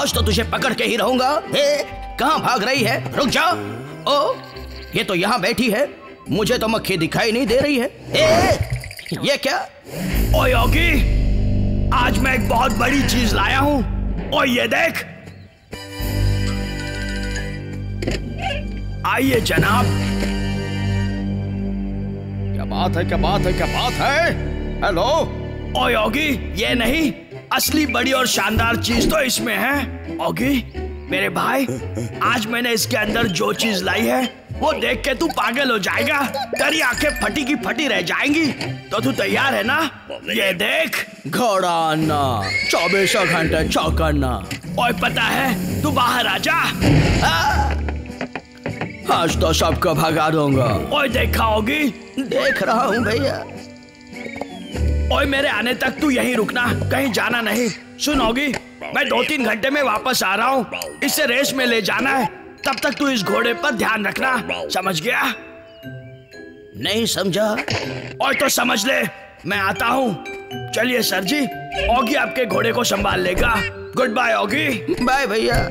आज तो तुझे पकड़ के ही रहूँगा। ए कहाँ भाग रही है? रुक जा। ओ ये तो यहाँ बैठी है। मुझे तो मक्खी दिखाई नहीं दे रही है। ए ये क्या? ओ योगी आज मैं एक बहुत बड़ी चीज़ लाया हूँ। ओ ये देख। आइए जनाब। क्या बात है क्या बात है क्या बात है? हेलो ओ योगी ये नहीं। असली बड़ी और शानदार चीज़ तो इसमें है। ओगी मेरे भाई आज मैंने इसके अंदर जो चीज़ लाई है वो देख के तू पागल हो जाएगा। तेरी आँखें फटी की फटी रह जाएँगी। तो तू तैयार है ना? ये देख। घोड़ा अन्ना चौबीस घंटे चौकना ओए पता है तू बाहर आ जा। आज तो सबको भगा दूँगा। ओए देखा होगी देख रहा हूँ भैया। ओए मेरे आने तक तू यहीं रुकना, कहीं जाना नहीं। सुनोगी मैं दो तीन घंटे में वापस आ रहा हूँ। इसे रेस में ले जाना है। तब तक तू इस घोड़े पर ध्यान रखना। समझ गया? नहीं समझा? और तो समझ ले। मैं आता हूँ। चलिए, सर जी। ओगी आपके घोड़े को संभाल लेगा। Good bye Oggy. बाय भैया।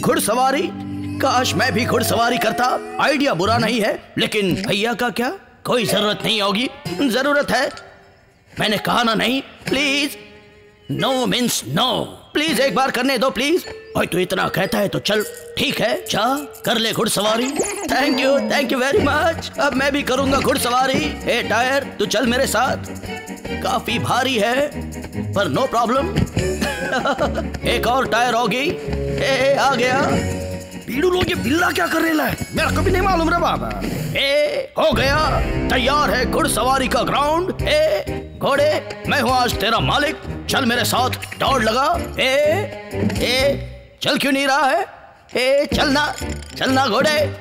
घुड़सवारी? काश मैं भी घुड़सवारी करता। आइडिया बुरा नहीं है, लेकिन भैया का क्या? कोई ज़रूरत नहीं होगी। ज़रूरत है। मैंने कहा ना नहीं। Please. No means no please एक बार करने दो, प्लीज़। और तू इतना कहता है तो चल। ठीक है, जा, कर ले घुड़सवारी। Thank you thank you very much अब मैं भी करूँगा घुड़सवारी। ए टायर तू चल मेरे साथ। काफ़ी भारी है, पर नो प्रॉब्लम एक और टायर होगी। ए आ गया। पीड़ू लोग ये बिल्ला क्या कर रहे है? मेरा कभी नहीं मालूम रे बाबा। ए, हो गया। तैयार है घुड़सवारी का ग्राउंड। ए, घोड़े, मैं हूँ आज तेरा मालिक। चल मेरे साथ, दौड़ लगा। ए ए, चल क्यों नहीं रहा है? ए चलना चलना घोड़े।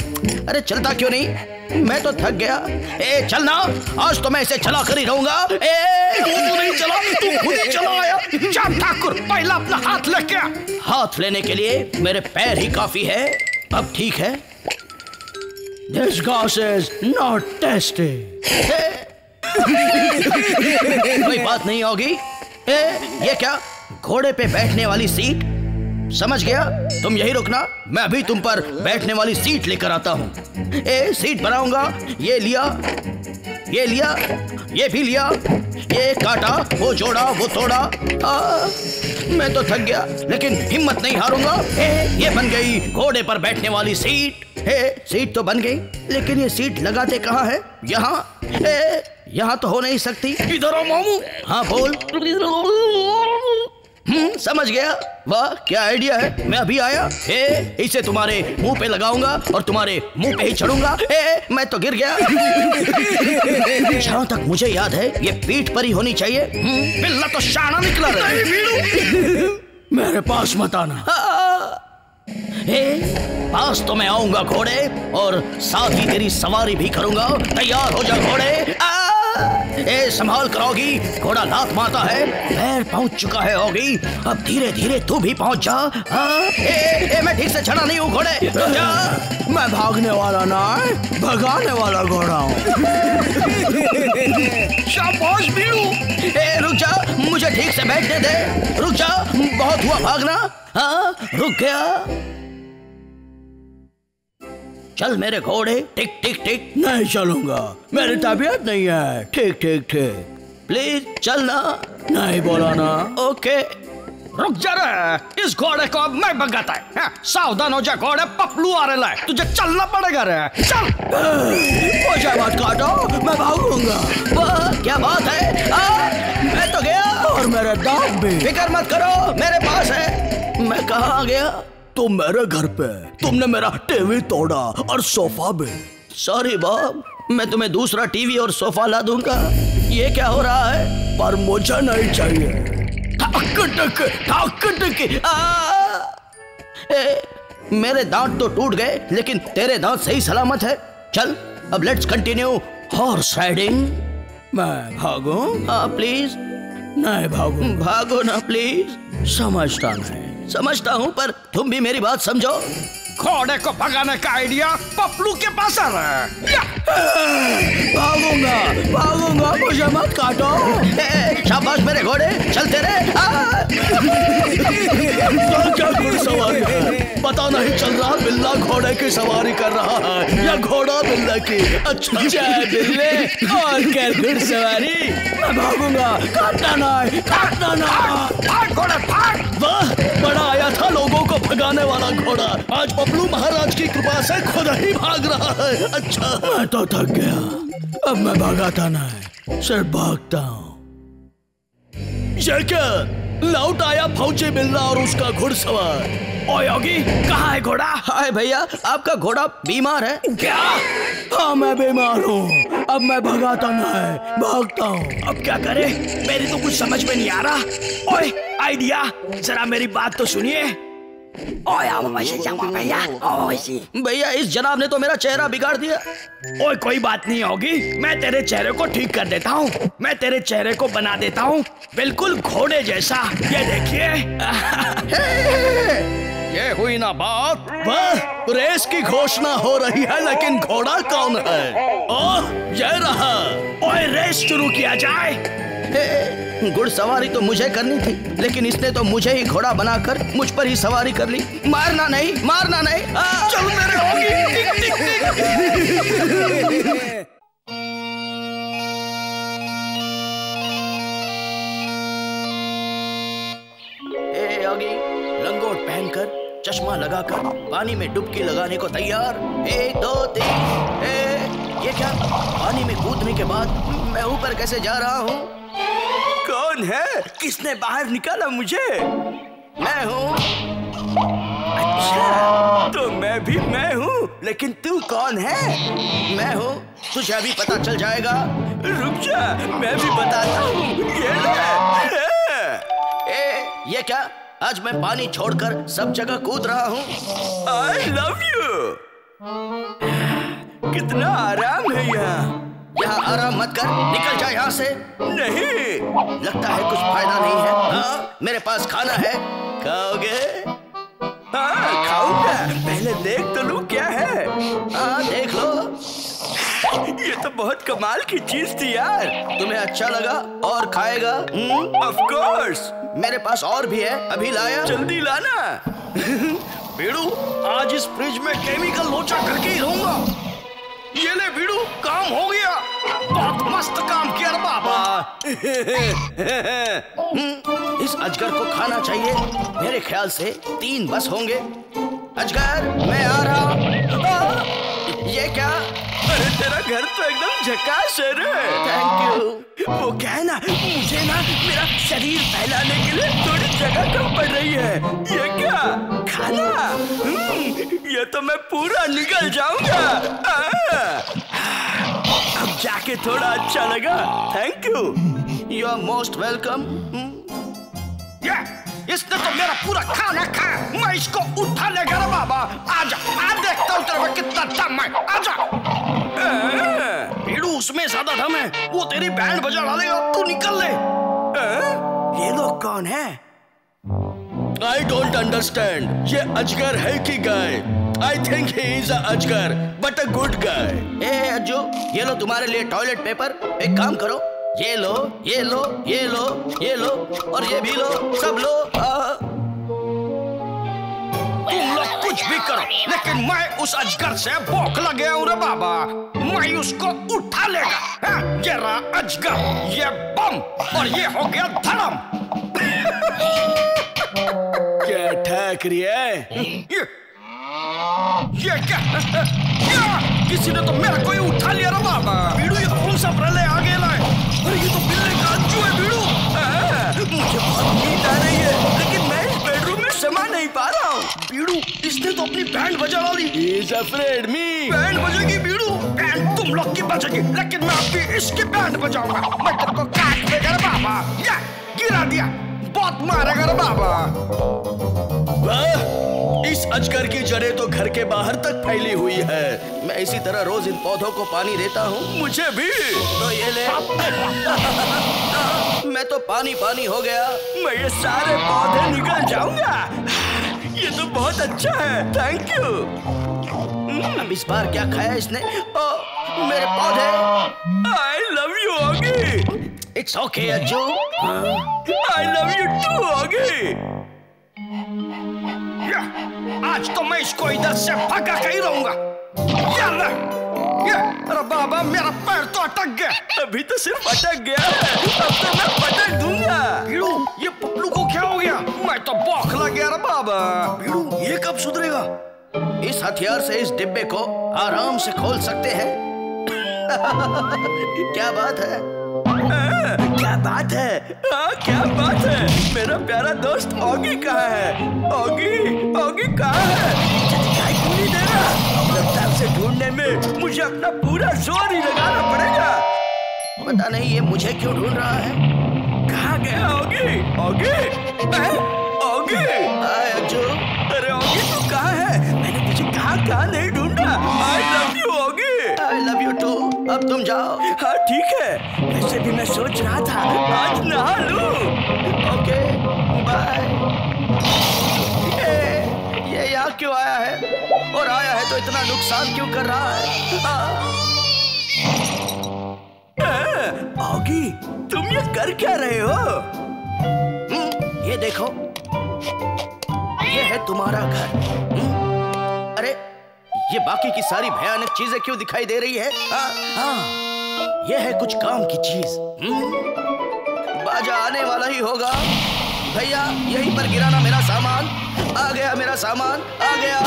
अरे चलता क्यों नहीं? मैं तो थक गया। ए चलना आज तो मैं इसे चला कर ही रहूँगा। ए तू नहीं चला तू खुद ही ठाकुर पहला अपना हाथ लेके आ। हाथ लेने के लिए मेरे पैर ही काफ़ी है। अब ठीक है। This grass is not tasty. कोई बात नहीं होगी। ए, ये क्या? घोड़े पे बैठने वाली सीट? समझ गया? तुम यही रुकना मैं अभी तुम पर बैठने वाली सीट लेकर आता हूँ। ए सीट बनाऊँगा ये लिया ये लिया ये भी लिया ये काटा वो जोड़ा वो तोड़ा। आ, मैं तो थक गया लेकिन हिम्मत नहीं हारूँगा। ए, ये बन गई घोड़े पर बैठने वाली सीट। हे सीट तो बन गई लेकिन ये सीट लगाते कहाँ है? यहाँ? यहाँ तो हो नहीं सकती। इधर आओ मामू। हाँ बोल। हम्म समझ गया। वाह क्या आइडिया है? मैं अभी आया। ए, इसे तुम्हारे मुँह पे लगाऊँगा और तुम्हारे मुँह पे ही चढ़ूँगा। मैं तो गिर गया। जहाँ तक मुझे याद है ये पीठ पर ही होनी चाहिए। हम्म, बिल्ला तो शाना निकला रहे मेरे पास मत आना। ए, पास तो मैं आऊँगा घोड़े और साथ ही तेरी सवारी भी करूँगा। तैयार हो जा घोड़े। आ! ए संभाल करोगी घोड़ा लात मारता है। पैर पहुँच चुका है होगी अब धीरे धीरे तू भी पहुँच जा आ, ए, ए, मैं ठीक से चढ़ा नहीं हूँ घोड़े। जा। मैं भागने वाला ना भगाने वाला घोड़ा हूँ। शाबाश बीड़ू ए रुक जा। मुझे ठीक से बैठने दे। रुक जा। बहुत हुआ भागना। हाँ? रुक गया। चल मेरे घोड़े। टिक टिक टिक। नहीं चलूँगा। मेरी तबीयत नहीं है। ठीक ठीक ठीक। प्लीज़ चलना नहीं बोला ना। ओके। रुक जा रे। इस घोड़े को अब मैं भगाता है। हाँ, सावधान हो जा घोड़े। पपलू आ रहा है। तुझे चलना पड़ेगा रे। चल। मुझे मत काटो। मैं भागूँगा। वाह क्या बात है। आ, मैं तो गया। और मेरा दांत भी। फ़िक्र मत करो। मेरे पास है। मैं कहा गया? तुम मेरे घर पे। तुमने मेरा टीवी तोड़ा और सोफा भी। सॉरी बॉब मैं तुम्हें दूसरा टीवी और सोफा ला दूँगा। ये क्या हो रहा है? पर मुझे नहीं चाहिए। ठक ठक ए, मेरे दांत तो टूट गए लेकिन तेरे दांत सही सलामत है। चल अब लेट्स कंटिन्यू हॉर्स राइडिंग मैं भागू? हाँ प्लीज़ नहीं भागू। भागो ना प्लीज़ समझता नहीं। समझता हूँ पर तुम भी मेरी बात समझो घोड़े को भगाने का आइडिया पप्लू के पास आ रहा है! भागूँगा भागूँगा मुझे मत काटो शाबाश मेरे घोड़े चलते रहे। क्या है पता नहीं चल रहा, बिल्ला घोड़े की सवारी कर रहा है। या घोड़ा बिल्ला की? अच्छा बिल्ले। और क्या घुड़सवारी मैं भागूँगा। काटना नहीं काटना नहीं भाग घोड़े भाग वाह, बड़ा आया था लोगों को भगाने वाला घोड़ा। आज पपलू महाराज की कृपा से खुद ही भाग रहा है। अच्छा। मैं तो थक गया। अब मैं भागाता नहीं सिर्फ़ भागता हूँ। ये क्या? लौट आया फौजी बिल्ला और उसका घुड़सवार। ओ योगी कहाँ है घोड़ा? हाय भैया आपका घोड़ा बीमार है। क्या? हाँ मैं बीमार हूँ। अब मैं भगाता नहीं भागता हूँ। अब क्या करे? मेरी तो कुछ समझ में नहीं आ रहा। ओए आइडिया जरा मेरी बात तो सुनिए। भैया इस जनाब ने तो मेरा चेहरा बिगाड़ दिया। ओए कोई बात नहीं होगी। मैं तेरे चेहरे को ठीक कर देता हूँ। मैं तेरे चेहरे को बना देता हूँ। बिल्कुल घोड़े जैसा। ये देखिए। ये हुई ना बात। वाह रेस की घोषणा हो रही है लेकिन घोड़ा कौन है? ओह ये रहा। ओए रेस शुरू किया जाए। घुड़सवारी तो मुझे करनी थी लेकिन इसने तो मुझे ही घोड़ा बनाकर मुझ पर ही सवारी कर ली। मारना नहीं मारना नहीं। आ! चल मेरे योगी लंगोट पहनकर चश्मा लगाकर पानी में डुबकी लगाने को तैयार। एक दो तीन। ए, ये क्या? पानी में कूदने के बाद मैं ऊपर कैसे जा रहा हूँ? कौन है? किसने बाहर निकाला मुझे? मैं हूँ। अच्छा तो मैं भी मैं हूँ लेकिन तू कौन है? मैं हूँ। तुझे अभी पता चल जाएगा। रुक जा मैं भी बताता हूँ। ये ले। ए, ये क्या? आज मैं पानी छोड़कर सब जगह कूद रहा हूँ। आई लव यू कितना आराम है यहाँ। यहाँ आराम मत कर। निकल जा यहाँ से। नहीं। लगता है कुछ फ़ायदा नहीं है। हाँ मेरे पास खाना है। खाओगे? हाँ खाऊँगा। पहले देख तो लू क्या है। हाँ देख लो। ये तो बहुत कमाल की चीज़ थी यार। तुम्हें अच्छा लगा और खाएगा? ऑफ़ कोर्स मेरे पास और भी है। अभी लाया। जल्दी लाना। बेड़ू आज इस फ्रिज में केमिकल लोचा करके ही रहूँगा। ये ले बीड़ू काम हो गया। बहुत मस्त काम किया बाबा। इस अजगर को खाना चाहिए। मेरे ख्याल से तीन बस होंगे। अजगर मैं आ रहा हूँ। ये क्या? अरे तेरा घर तो एकदम झकास है। रे थैंक यू वो क्या है ना मुझे ना मेरा शरीर फैलाने के लिए थोड़ी जगह कम पड़ रही है। ये क्या? खाना? हम्म, ये तो मैं पूरा निकल जाऊँगा। जाके थोड़ा अच्छा लगा। Thank you you are most welcome इसने तो मेरा पूरा खाना खाया मैं इसको उठा ले गया बाबा। आजा आ देखता हूँ तेरे में कितना दम है। आजा। बीड़ू उसमें ज़्यादा दम है। वो तेरी बैंड बजा डालेगा तू निकल ले। ये लोग कौन है? आई डोंट अंडरस्टैंड ये अजगर है कि गाय? आई थिंक ही इज़ अजगर बट अ गुड गाय ए अज्जू ये लो तुम्हारे लिए टॉयलेट पेपर एक काम करो ये लो ये लो ये लो ये लो और ये भी लो सब लो तुम लोग कुछ भी करो लेकिन मैं उस अजगर से बौखला गया हूँ रे बाबा मैं उसको उठा लेगा हाँ? ये रहा अजगर ये बम और ये हो गया धड़म क्या ठाक रही है ये क्या क्या? किसी ने तो मेरा कोई उठा लिया रे बाबा। बीड़ू ये कौन सा प्रलय आ गया है अरे ये तो बिल्ले का अंजू है बीड़ू मुझे बहुत नींद आ रही है लेकिन मैं इस बेडरूम में समा नहीं पा रहा हूँ। बीड़ू इसने तो अपनी बैंड बजा डाली इज़ अफ्रेड मी बैंड बजेगी बीड़ू बैंड तुम लोग की बजेगी लेकिन मैं अभी इसकी बैंड बजाऊँगा। मैं तेरे को काट देगा बाबा। या गिरा दिया। बहुत मारेगा रे बाबा। इस अजगर की जड़ें तो घर के बाहर तक फैली हुई है। मैं इसी तरह रोज इन पौधों को पानी देता हूँ। मुझे भी। तो ये ले। मैं तो पानी पानी हो गया। मैं ये सारे पौधे निकल जाऊँगा। ये तो बहुत अच्छा है। थैंक यू अब इस बार क्या खाया इसने? ओ, मेरे पौधे। I love you Oggy it's okay Ajju I love you too Oggy आज तो मैं इसको इधर से भगा के ही रहूँगा। यार ये, अरे बाबा मेरा पैर तो अटक गया। अभी तो सिर्फ़ अटक गया अब तो मैं पटक दूँगा। बीड़ू ये पपलू को क्या हो गया? मैं तो बौखला गया रे बाबा। बीड़ू ये कब सुधरेगा? इस हथियार से इस डिब्बे को आराम से खोल सकते हैं। क्या बात है? क्या बात है? आ, क्या बात है? मेरा प्यारा दोस्त ऑगी कहाँ है। ऑगी ऑगी कहाँ है? है ढूँढने में मुझे अपना पूरा ज़ोर ही लगाना पड़ेगा। पता नहीं ये मुझे क्यों ढूंढ रहा है। कहाँ गया हैं? ऑगी हाय अरे ऑगी तू कहाँ है? मैंने तुझे कहाँ नहीं अब तुम जाओ। हाँ ठीक है। वैसे भी मैं सोच रहा था। आज नहा लूँ। Okay bye. ये यहाँ क्यों आया है? और आया है तो इतना नुकसान क्यों कर रहा है? हाँ, ऑगी तुम ये कर क्या रहे हो? हम्म, ये देखो। ये है तुम्हारा घर। हम्म, अरे ये बाकी की सारी भयानक चीज़ें क्यों दिखाई दे रही है? हाँ हाँ ये है कुछ काम की चीज़। हम्म, बाजा आने वाला ही होगा। भैया यहीं पर गिराना मेरा सामान। आ गया मेरा सामान। आ गया।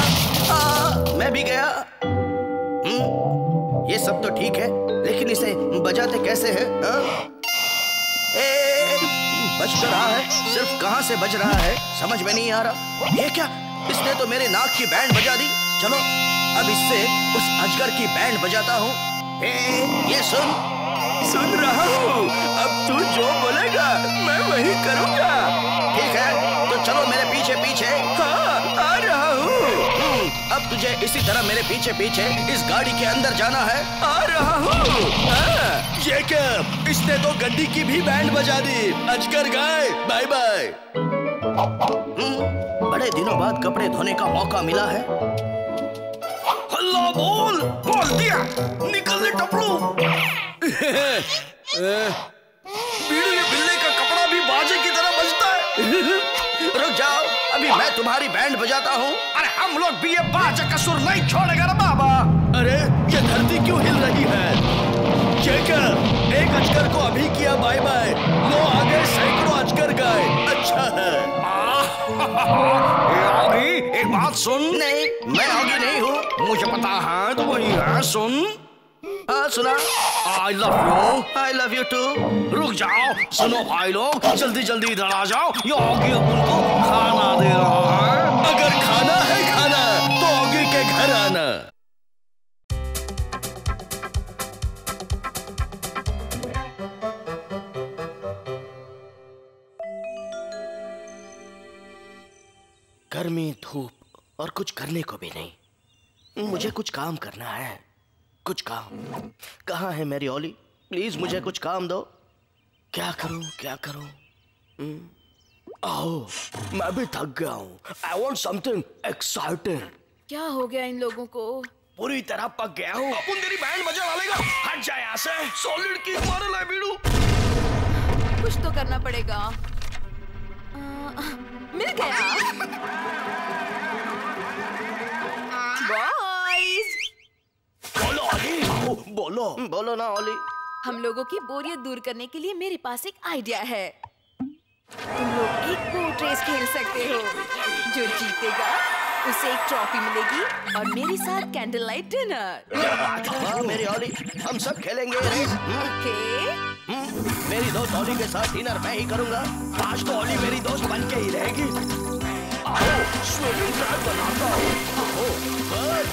आ, मैं भी गया। हम्म, ये सब तो ठीक है लेकिन इसे बजाते कैसे हैं? ए, बज तो रहा है। सिर्फ़ कहाँ से बज रहा है? समझ में नहीं आ रहा। ये क्या? इसने तो मेरे नाक की बैंड बजा दी। चलो। अब इससे उस अजगर की बैंड बजाता हूँ। ये सुन। सुन रहा हूँ। अब तू जो बोलेगा मैं वही करूँगा। ठीक है तो चलो मेरे पीछे पीछे। हाँ आ रहा हूँ। हम्म, अब तुझे इसी तरह मेरे पीछे पीछे इस गाड़ी के अंदर जाना है। आ रहा हूँ। हाँ, ये क्या? इसने तो गड्डी की भी बैंड बजा दी। अजगर गाय बाय बाय। हम्म, बड़े दिनों बाद कपड़े धोने का मौका मिला है। हल्ला बोल बोल दिया। निकल ले टपलू बीड़ी बिल्ले का कपड़ा भी बाजे की तरह बजता है। रुक जाओ, अभी मैं तुम्हारी बैंड बजाता हूँ। अरे हम लोग भी ये बाजा का सुर नहीं छोड़ेगा रे बाबा। अरे, ये धरती क्यों हिल रही है? जेकर, एक अजगर को अभी किया बाय बाय लो आगे सैकड़ों अजगर गए। अच्छा है। आगी, एक बात सुन। नहीं। मैं आगे नहीं हूँ। मुझे पता है तो वही है सुन। हाँ सुना। I love you I love you too रुक जाओ सुनो भाई लोग जल्दी जल्दी इधर आ जाओ। ये उनको खाना दे रहा है। अगर खाना गर्मी धूप और कुछ करने को भी नहीं। मुझे कुछ काम करना है। कुछ काम। कहाँ है मेरी ओली प्लीज़ मुझे कुछ काम दो। क्या करूँ? क्या करूँ? हम्म? आओ मैं भी थक गया हूँ। आई वॉन्ट समथिंग एक्साइटिंग क्या हो गया इन लोगों को? पूरी तरह पक गया हूँ। अपन तेरी बैंड बजा डालेगा। हट जा यहाँ से। सॉलिड की मारे ला बीड़ू। कुछ तो करना पड़ेगा। मिल गया बॉयज़ बोलो ओली बोलो बोलो ना ओली हम लोगों की बोरियत दूर करने के लिए मेरे पास एक आइडिया है। तुम लोग एक बोट रेस खेल सकते हो। जो जीतेगा उसे एक ट्रॉफी मिलेगी और मेरे साथ कैंडल लाइट डिनर हाँ मेरी ओली हम सब खेलेंगे रेस ओके मेरी दोस्त ओली के साथ डिनर मैं ही करूँगा। आज तो ओली मेरी दोस्त बन के ही रहेगी। आओ स्विमिंग ट्रैक बनाता हूँ। आओ बस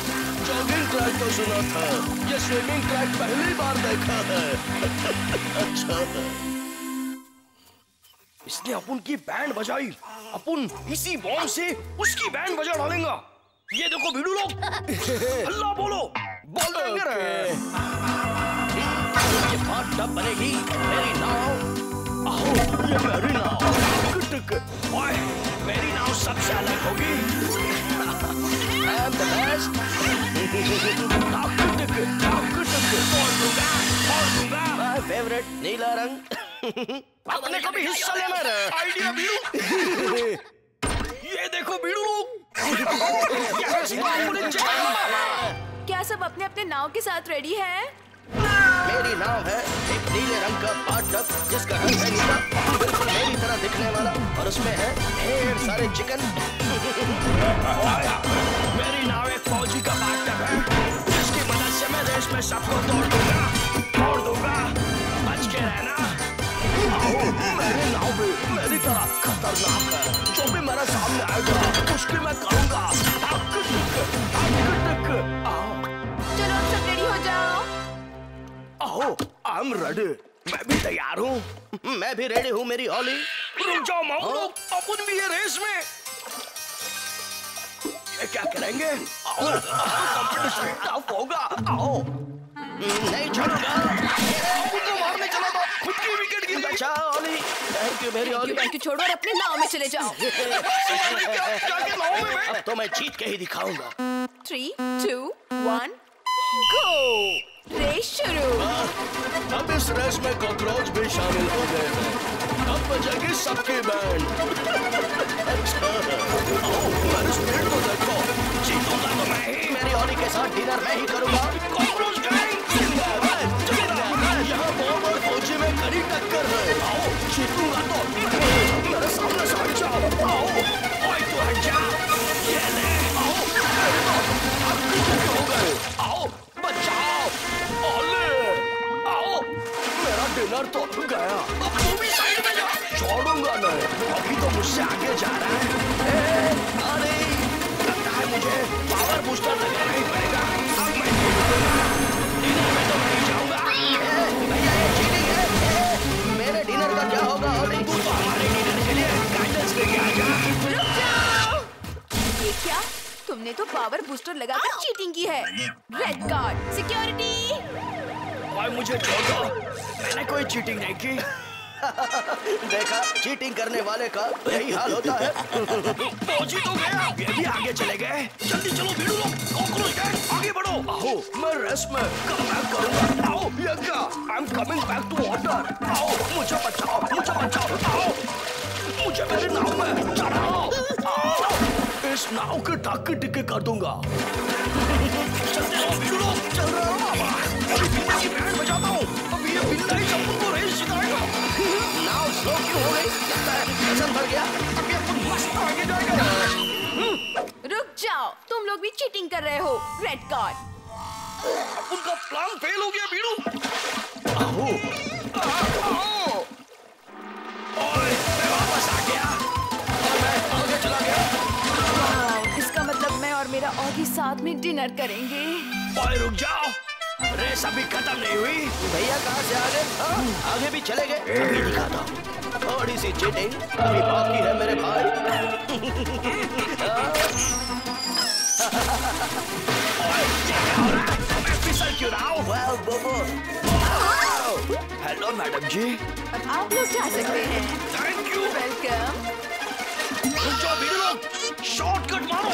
जॉगिंग ट्रैक तो सुना था। ये स्विमिंग ट्रैक पहली बार देखा है। अच्छा इसने अपन की बैंड बजाई। अपन इसी बॉम्ब से उसकी बैंड बजा डालेगा। ये देखो भिड़ू लोग। अल्लाह बोलो। बोल देंगे ये बात तब बनेगी मेरी नाव आओ ये मेरी नाव टिक टिक ओए मेरी नाव सबसे अलग होगी I'm the best. My favorite नीला रंग अपने कभी हिस्सा ले मेरे आइडिया बीड़ू ये देखो चला। क्या सब अपने अपने नाव के साथ रेडी हैं? मेरी नाव है एक नीले रंग का पाठक, जिसका रंग है नीला। बिल्कुल मेरी तरह दिखने वाला, और उसमें है ढेर सारे चिकन। मेरी नाव एक फौजी का पार्टनर है, जिसकी मदद से मैं रेस में सबको तोड़ दूँगा तोड़ दूँगा। बच के रहना। मेरी मेरी तरह खतरनाक है। जो भी मेरे सामने आएगा, उसकी मैं करूँगा। आओ आई एम रेडी। मैं भी तैयार हूँ। मैं भी रेडी हूँ मेरी ओली। रुक जाओ मामू अपन भी ये रेस में। ये क्या करेंगे? आओ कंपटीशन टफ होगा। आओ। नहीं छोड़ूँगा को मारने चला था खुद की विकेट गिर गई बचाओ ओली। थैंक यू मेरी ओली। थैंक यू छोड़ो और अपने नाव में चले जाओ। जाके लाओ में मैं अब तो मैं जीत के ही दिखाऊँगा। Three two one go race शुरू। अब इस रेस में कॉकरोच भी शामिल हो गए हैं। अब बजेगी सबकी बैंड अच्छा आओ मेरे स्पीड को देखो जीतूँगा तो मैं ही मेरी ओली के साथ डिनर मैं ही करूँगा। कॉकरोच नाव के टाके टिके कर दूँगा। चल रहा हूँ अभी बिल्ला की बैंड बजाता हूँ अब ये बिल्ला ही सबको रेस जिताएगा नाव स्लो क्यों हो गई लगता है वज़न बढ़ गया अब ये अपन मस्त आगे जाएगा रुक जाओ तुम लोग भी चीटिंग कर रहे हो रेड कार्ड उनका प्लान फेल हो गया भीड़ू मेरा ऑगी साथ में डिनर करेंगे। ओए रुक जाओ। रेस अभी खत्म नहीं हुई। भैया कहाँ से आ गए हाँ, आगे भी चले गए। अभी दिखाता हूँ। थोड़ी सी चीटिंग अभी बाकी है मेरे भाई। मैं फिसल क्यों रहा हूँ हेलो मैडम जी आप लोग जा सकते हैं। थैंक यू वेलकम रुक जाओ भीड़ू लोग। शॉर्टकट मारो।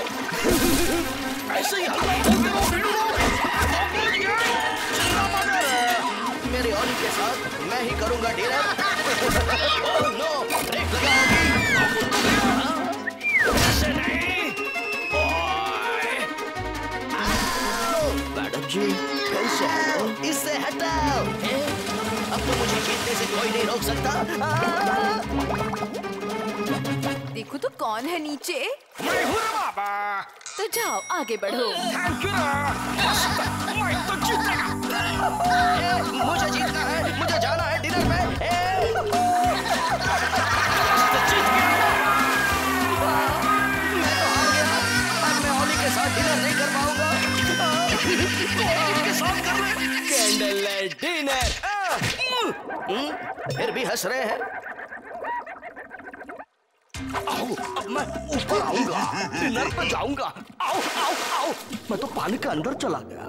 ऐसे ही हल्ला बोलते रहो भीड़ू लोग। मेरी। ओली के साथ मैं ही करूँगा डिनर ओह नो ब्रेक लगाओगी ऐसे नहीं। मैडम जी, फिर से हटो। इससे हटाओ अब तो मुझे जीतने से कोई नहीं रोक सकता। देखो तो कौन है नीचे। मैं हूँ बाबा। तो जाओ आगे बढ़ो। थैंक यू मैं तो जीतेगा ए, मुझे जीतना है मुझे जाना है डिनर में। ए, तो जीत गया। मैं तो हार गया। अब मैं ओली के साथ डिनर नहीं कर पाऊँगा। कैंडल लाइट डिनर फिर भी हंस रहे हैं। आओ अब मैं ऊपर आऊँगा। डिनर पर जाऊँगा। आओ आओ आओ। मैं तो पानी के अंदर चला गया।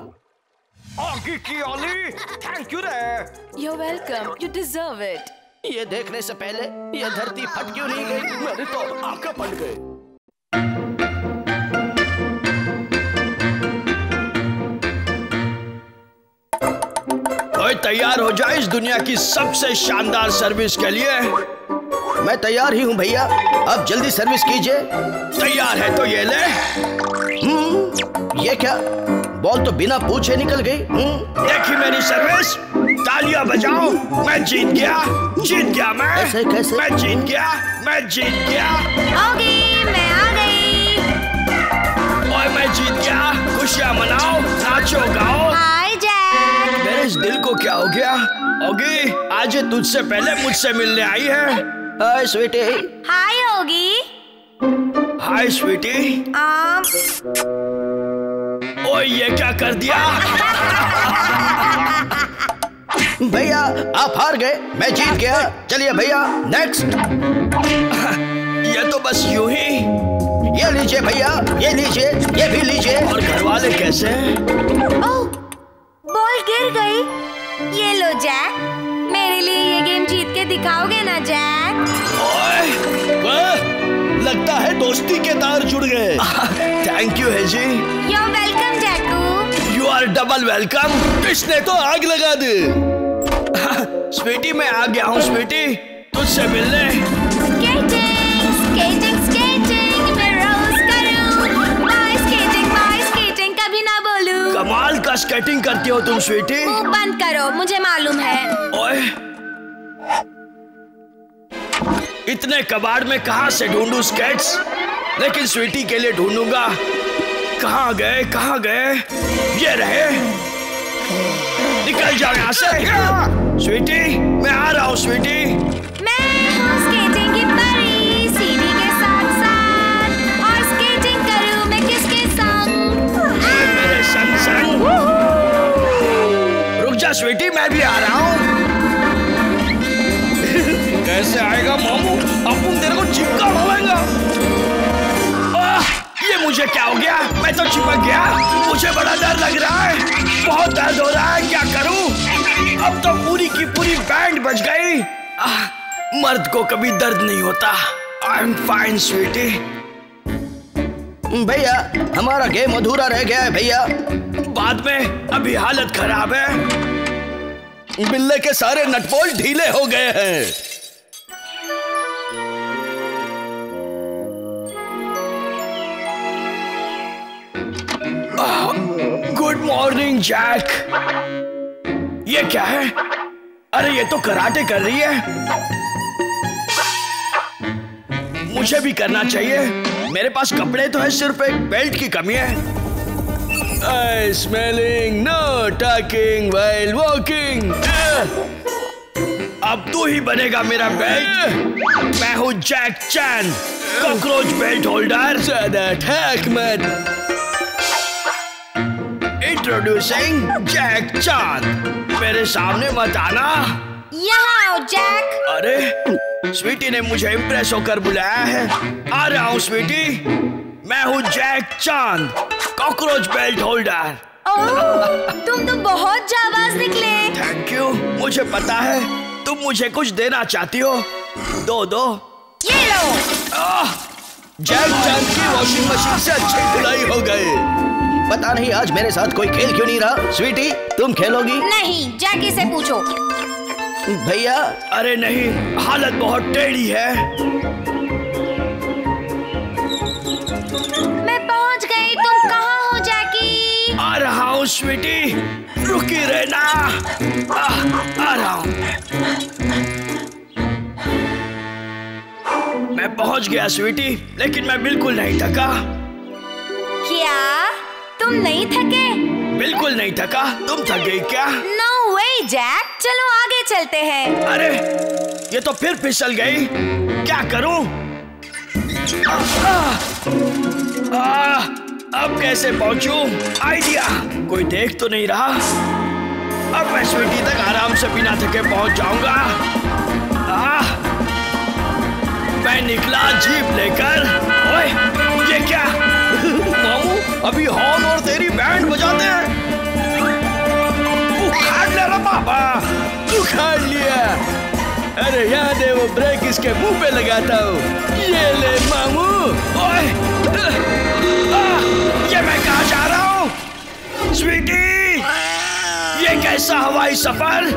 आगे की ओली thank you Ray. You welcome you deserve it ये देखने से पहले ये धरती फट क्यों नहीं गई? मेरे तो आँखें फट गए। तैयार हो जाए इस दुनिया की सबसे शानदार सर्विस के लिए। मैं तैयार ही हूँ भैया। आप जल्दी सर्विस कीजिए। तैयार है तो ये ले। हम्म, ये क्या? बॉल तो बिना पूछे निकल गई। हम्म, देखी मेरी सर्विस। तालियाँ बजाओ। मैं जीत गया। जीत गया मैं। ऐसे कैसे? मैं जीत गया। मैं जीत गया। ओगी मैं आ गई। और मैं जीत गया। खुशियाँ मनाओ। नाचो गाओ। Hi Jack. मेरे इस दिल को क्या हो गया? ओगी आज तुझसे पहले मुझसे मिलने आई है। हाय स्वीटी हाय ओगी हाय स्वीटी आम ओ ये क्या कर दिया? भैया आप हार गए मैं जीत गया। चलिए भैया नेक्स्ट ये तो बस यूँ ही। ये लीजिए भैया ये लीजिए ये भी लीजिए। और घर वाले कैसे हैं? बॉल गिर गई। ये लो जैक। मेरे लिए ये गेम जीत के दिखाओगे ना जैक? लगता है दोस्ती के तार जुड़ गए। थैंक यू है जी। You welcome Jacu. You are double welcome इसने तो आग लगा दी। स्वीटी मैं आ गया हूँ स्वीटी। तुझसे मिलने। स्केटिंग स्केटिंग स्केटिंग मैं रोज करूँ। बाय स्केटिंग बाय स्केटिंग कभी ना बोलूँ। कमाल का स्केटिंग करती हो तुम स्वीटी मुँह बंद करो मुझे मालूम है। ओए। इतने कबाड़ में कहाँ से ढूंढूं स्केट्स लेकिन स्वीटी के लिए ढूंढूँगा। कहाँ गए कहाँ गए? ये रहे। निकल जाओ यहाँ से। स्वीटी मैं आ रहा हूँ स्वीटी स्वीटी मैं भी आ रहा हूँ। कैसे आएगा, मामू? अब तेरे को चिपका होगा ये मुझे क्या हो गया? मैं तो चिपक गया। मुझे बड़ा डर लग रहा है। बहुत दर्द हो रहा है, क्या करूँ? अब तो पूरी की पूरी बैंड बज गई। मर्द को कभी दर्द नहीं होता। आई एम फाइन स्वीटी भैया, हमारा गेम अधूरा रह गया है, भैया। बाद में अभी हालत खराब है। बिल्ले के सारे नटबोल्ट ढीले हो गए हैं। Good morning, Jack. ये क्या है? अरे, ये तो कराटे कर रही है। मुझे भी करना चाहिए। मेरे पास कपड़े तो है, सिर्फ़ एक बेल्ट की कमी है। Smelling no talking while walking अब तू ही बनेगा मेरा बेल्ट मैं हूँ Jack chain cockroach belt holder ठैक मत इंट्रोड्यूसिंग जैक चाँद मेरे सामने मत आना. यहाँ आओ जैक अरे स्वीटी ने मुझे इम्प्रेस होकर बुलाया है. आ रहा हूँ स्वीटी मैं हूँ जैक चाँद कॉकरोच बेल्ट होल्डर। तुम तो बहुत जाबाज निकले। थैंक यू मुझे पता है तुम मुझे कुछ देना चाहती हो। दो दो। ये लो। जैक चाँद की वॉशिंग मशीन से अच्छी धुलाई हो गए पता नहीं आज मेरे साथ कोई खेल क्यों नहीं रहा। स्वीटी तुम खेलोगी? नहीं जैकी से पूछो। भैया अरे नहीं हालत बहुत टेढ़ी है। मैं पहुँच गई तुम कहाँ हो जैकी? आ रहा हूँ स्वीटी। रुकी रहना। आह, आ रहा हूँ। मैं पहुँच गया स्वीटी लेकिन मैं बिल्कुल नहीं थका। क्या? तुम नहीं थके? बिल्कुल नहीं थका। तुम थक गई क्या? नो वे जैक चलो आगे चलते हैं। अरे ये तो फिर फिसल गई। क्या करूँ? अब कैसे पहुंचूं? आइडिया। कोई देख तो नहीं रहा। अब मैं स्वीटी तक आराम से बिना थके पहुँच जाऊँगा। मैं निकला जीप लेकर। ओए, ये क्या? मामू, अभी हॉर्न और तेरी बैंड बजाते हैं। उखाड़ ले रहा बाबा, उखाड़ लिया अरे यहाँ है वो ब्रेक इसके मुँह पे लगाता हूँ। ये ले मामू। ओए। ये मैं कहा जा रहा हूँ? स्वीटी ये कैसा हवाई सफ़र?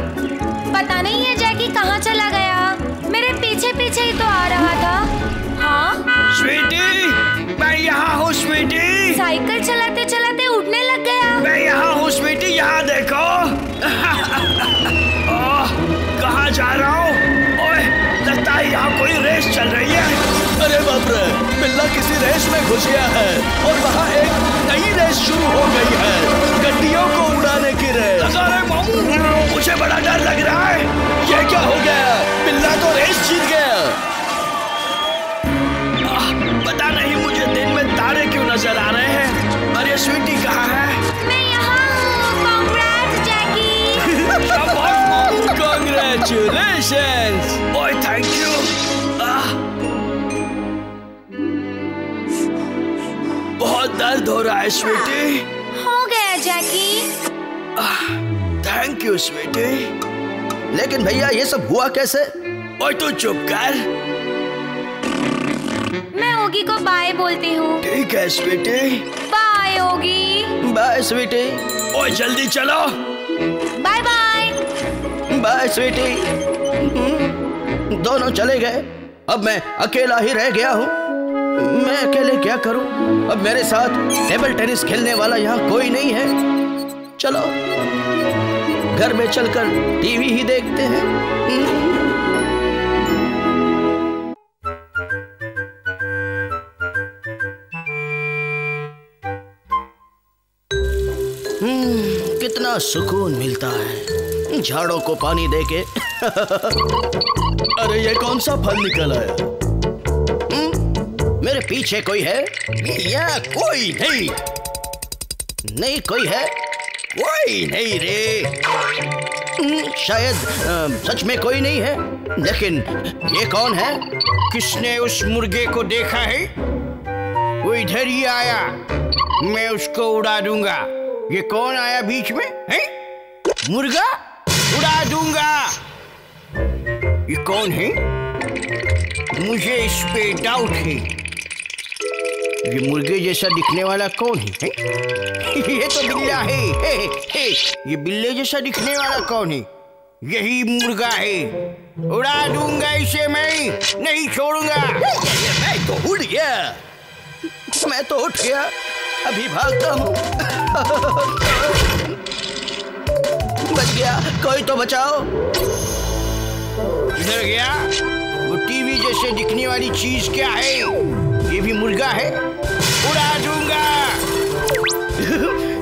पता नहीं है जैकी कहाँ चला गया? मेरे पीछे पीछे ही तो आ रहा था। हाँ? स्वीटी मैं यहाँ हूँ स्वीटी। साइकिल चलाते चलाते उठने लग गया। मैं यहाँ हूँ स्वीटी यहाँ देखो। कहाँ जा रहा है? यहाँ कोई रेस चल रही है? अरे बाप रे बिल्ला किसी रेस में घुस गया है और वहाँ एक नई रेस शुरू हो गई है। गड्डियों को उड़ाने की रेस। अरे मामू मुझे बड़ा डर लग रहा है। ये क्या हो गया? बिल्ला तो रेस जीत गया। आह, पता नहीं मुझे दिन में तारे क्यों नज़र आ रहे हैं। अरे स्वीटी कहाँ है? मैं यहाँ हूँ। दर्द हो रहा है स्वीटी। हो गया जैकी। Thank you Sweety. लेकिन भैया ये सब हुआ कैसे? ओए तू चुप कर। मैं ओगी को बाय बोलती हूँ। ठीक है sweetie. Bye Oggy. Bye sweetie. ओए जल्दी चलो। Bye bye bye sweetie. दोनों चले गए। अब मैं अकेला ही रह गया हूँ। मैं अकेले क्या करूँ? अब मेरे साथ टेबल टेनिस खेलने वाला यहाँ कोई नहीं है। चलो घर में चलकर टीवी ही देखते हैं। हम्म, कितना सुकून मिलता है। झाड़ों को पानी देके। अरे ये कौन सा फल निकल आया? मेरे पीछे कोई है? या कोई नहीं? नहीं कोई है? कोई नहीं रे। हम्म, शायद सच में कोई नहीं है। लेकिन ये कौन है? किसने उस मुर्गे को देखा है? वो इधर ही आया। मैं उसको उड़ा दूँगा। ये कौन आया बीच में है? मुर्गा? उड़ा दूँगा। ये कौन है? मुझे इस पे डाउट है। ये मुर्गे जैसा दिखने वाला कौन है, है? ये तो बिल्ला है। हे, हे। ये बिल्ले जैसा दिखने वाला कौन है? यही मुर्गा है। उड़ा दूँगा इसे मैं। नहीं छोड़ूँगा। मैं तो उड़ गया। मैं तो उठ गया। अभी भागता हूँ। बच गया। कोई तो बचाओ। इधर गया। वो टीवी जैसे दिखने वाली चीज़ क्या है? ये भी मुर्गा है। उड़ा दूँगा।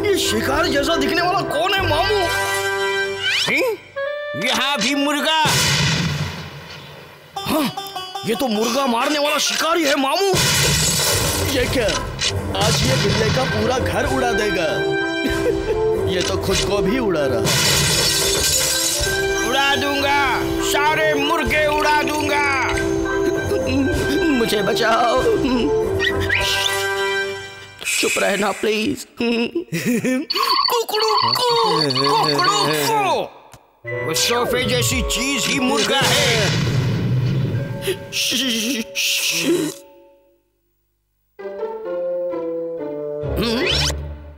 ये शिकार जैसा दिखने वाला कौन है मामू? यहाँ भी मुर्गा। ये तो मुर्गा मारने वाला शिकारी है मामू। ये क्या? आज ये बिल्ले का पूरा घर उड़ा देगा। ये तो खुद को भी उड़ा रहा। उड़ा दूँगा सारे मुर्गे उड़ा दूँगा। मुझे बचाओ। चुप रहना प्लीज़ कुकड़ू कुकड़ू को सोफे जैसी चीज़ ही मुर्गा है।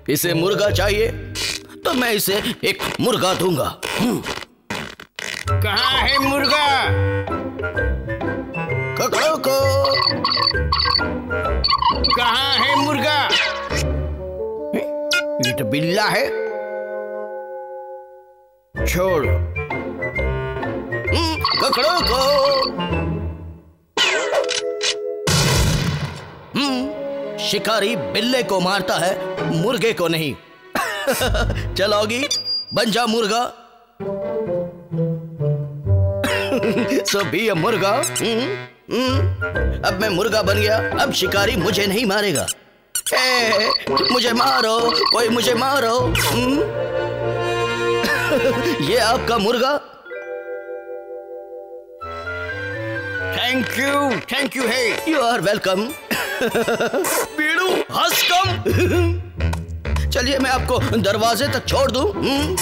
इसे मुर्गा चाहिए? तो मैं इसे एक मुर्गा दूँगा। कहा है मुर्गा? ककड़ों को कहाँ है मुर्गा ये तो बिल्ला है छोड़ हम्म, को शिकारी बिल्ले को मारता है मुर्गे को नहीं चलोगी बन जा मुर्गा सो अ मुर्गा अब मैं मुर्गा बन गया अब शिकारी मुझे नहीं मारेगा। ए, मुझे मारो कोई मुझे मारो। ये आपका मुर्गा? थैंक यू थैंक यू है यू आर वेलकम पीड़ू हंस कम। चलिए मैं आपको दरवाजे तक छोड़ दूँ। हम्म?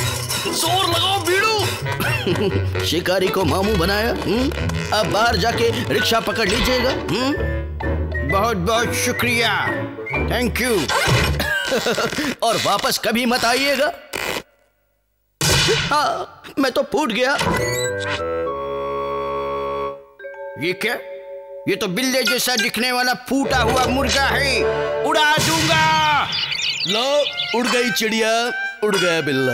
ज़ोर लगाओ पीड़ू शिकारी को मामू बनाया। हम्म? अब बाहर जाके रिक्शा पकड़ लीजिएगा। हम्म? बहुत बहुत शुक्रिया। थैंक यू और वापस कभी मत आइएगा। हाँ मैं तो फूट गया। ये क्या? ये तो बिल्ले जैसा दिखने वाला फूटा हुआ मुर्गा है। उड़ा दूँगा लो उड़ गई चिड़िया उड़ गया बिल्ला।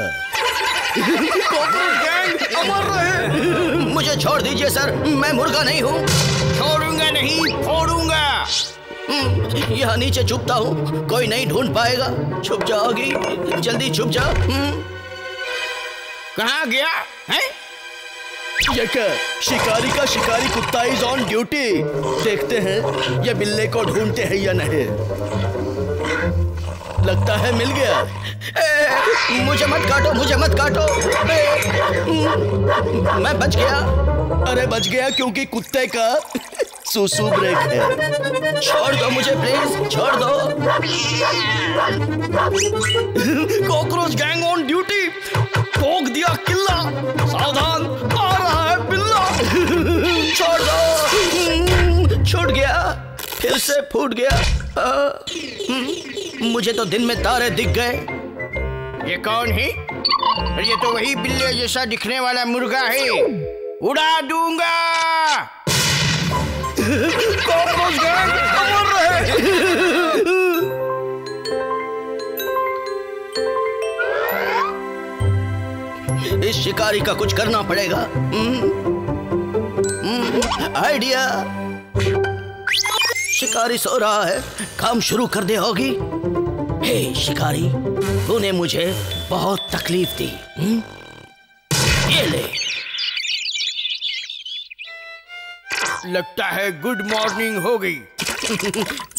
गैंग अमर रहे मुझे छोड़ दीजिए सर। मैं मुर्गा नहीं हूँ। छोड़ूँगा नहीं फोड़ूँगा। हम्म, यहाँ नीचे छुपता हूँ। कोई नहीं ढूंढ पाएगा। छुप जाओगी जल्दी छुप जाओ। हम्म, कहाँ गया है? ये क्या? शिकारी का शिकारी कुत्ता इज़ ऑन ड्यूटी देखते हैं ये बिल्ले को ढूंढते हैं या नहीं। लगता है मिल गया। ए, मुझे मत काटो मुझे मत काटो। ए, मैं बच गया। अरे बच गया क्योंकि कुत्ते का सुसु ब्रेक है। छोड़ दो मुझे प्लीज़ छोड़ दो। कॉकरोच गैंग ऑन ड्यूटी ठोक दिया किल्ला। सावधान आ रहा है बिल्ला छोड़ दो। छूट गया। फिर से फूट गया। आ, हम्म, मुझे तो दिन में तारे दिख गए। ये कौन है? ये तो वही बिल्ले जैसा दिखने वाला मुर्गा है। उड़ा दूँगा। अमर रहे इस शिकारी का कुछ करना पड़ेगा। हम्म, हम्म, आइडिया। शिकारी सो रहा है। काम शुरू कर दे होगी। हे शिकारी तूने मुझे बहुत तकलीफ़ दी हम्म? ये ले। लगता है गुड मॉर्निंग हो गई।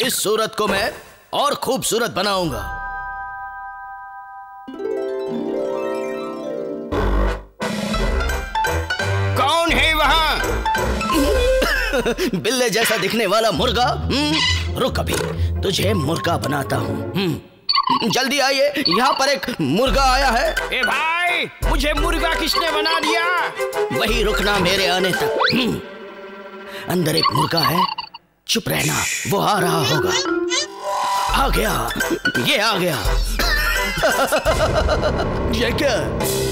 इस सूरत को मैं और खूबसूरत बनाऊँगा। बिल्ले जैसा दिखने वाला मुर्गा। हम्म, रुक अभी तुझे मुर्गा बनाता हूँ। हम्म, जल्दी आइए यहाँ पर एक मुर्गा आया है। ए भाई मुझे मुर्गा किसने बना दिया? वही रुकना मेरे आने तक। हम्म, अंदर एक मुर्गा है चुप रहना वो आ रहा होगा। आ गया ये आ गया। ये क्या?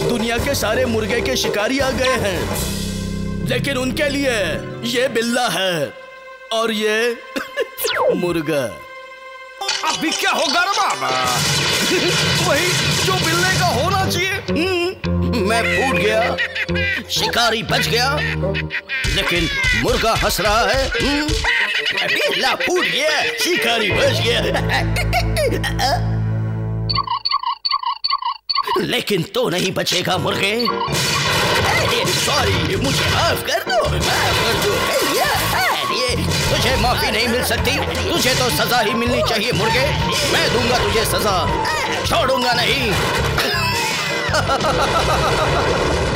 दुनिया के सारे मुर्गे के शिकारी आ गए हैं। लेकिन उनके लिए ये बिल्ला है और ये मुर्गा। अभी क्या होगा रे बाबा? वही जो बिल्ले का होना चाहिए। हम्म, मैं फूट गया शिकारी बच गया लेकिन मुर्गा हंस रहा है। हम्म, बिल्ला फूट गया शिकारी बच गया। लेकिन तो नहीं बचेगा मुर्गे। सॉरी मुझे माफ़ कर दो, माफ़ कर दो। तुझे माफ़ी नहीं मिल सकती। तुझे तो सजा ही मिलनी चाहिए, मुर्गे। मैं दूँगा तुझे सजा। छोड़ूँगा नहीं।